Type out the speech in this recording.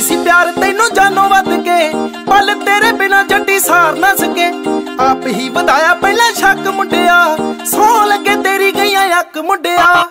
ਕਰਦੀ ਸੀ ਪਿਆਰ, ਤੈਨੂੰ ਜਾਨੋ ਵੱਧ ਕੇ। ਪਲ ਤੇਰੇ ਬਿਨਾ ਜੱਟੀ ਸਾਰ ਨਾ ਸਕੇ। ਆਪ ਹੀ ਵਧਾਇਆ ਪਹਿਲਾਂ ਸ਼ੱਕ ਮੁੰਡਿਆ। ਸੌ ਲੱਗੇ ਤੇਰੀ ਗਈਆਂ ਅੱਖ ਮੁੰਡਿਆ।